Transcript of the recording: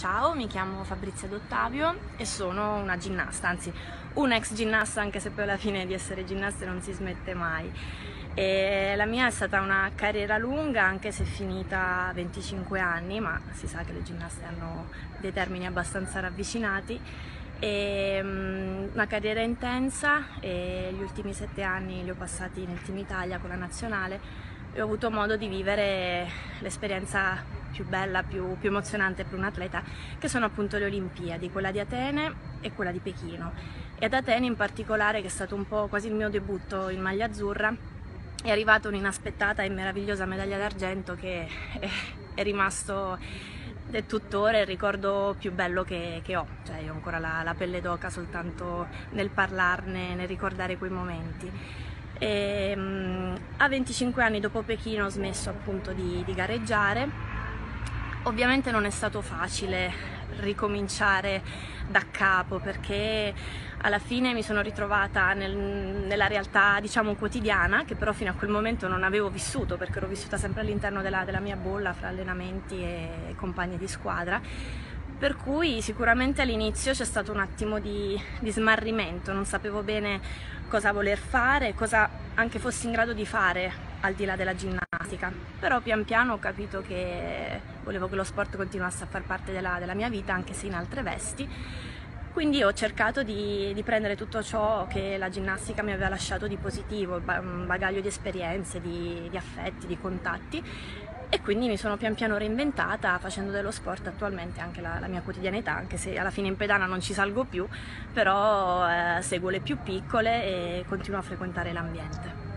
Ciao, mi chiamo Fabrizia D'Ottavio e sono una ginnasta, anzi un ex ginnasta anche se poi alla fine di essere ginnasta non si smette mai. E la mia è stata una carriera lunga anche se finita a 25 anni, ma si sa che le ginnaste hanno dei termini abbastanza ravvicinati. E, um, una carriera intensa e gli ultimi sette anni li ho passati nel Team Italia con la nazionale e ho avuto modo di vivere l'esperienza più bella, più, più, emozionante per un atleta, che sono appunto le Olimpiadi, quella di Atene e quella di Pechino. E ad Atene in particolare, che è stato un po' quasi il mio debutto in maglia azzurra, è arrivata un'inaspettata e meravigliosa medaglia d'argento che è, rimasto è tuttora il ricordo più bello che, che ho, cioè io ho ancora la, la pelle d'oca soltanto nel parlarne, nel ricordare quei momenti. E, um, a 25 anni dopo Pechino ho smesso appunto di, di gareggiare. Ovviamente non è stato facile ricominciare da capo perché alla fine mi sono ritrovata nel, nella realtà diciamo quotidiana che però fino a quel momento non avevo vissuto perché ero vissuta sempre all'interno della, della mia bolla fra allenamenti e compagni di squadra. Per cui sicuramente all'inizio c'è stato un attimo di, di, smarrimento, non sapevo bene cosa voler fare, cosa anche fossi in grado di fare al di là della ginnastica, però pian piano ho capito che volevo che lo sport continuasse a far parte della, della mia vita anche se in altre vesti, quindi ho cercato di, di, prendere tutto ciò che la ginnastica mi aveva lasciato di positivo, un bagaglio di esperienze, di, di affetti, di contatti. E quindi mi sono pian piano reinventata facendo dello sport attualmente anche la, la mia quotidianità, anche se alla fine in pedana non ci salgo più, però eh, seguo le più piccole e continuo a frequentare l'ambiente.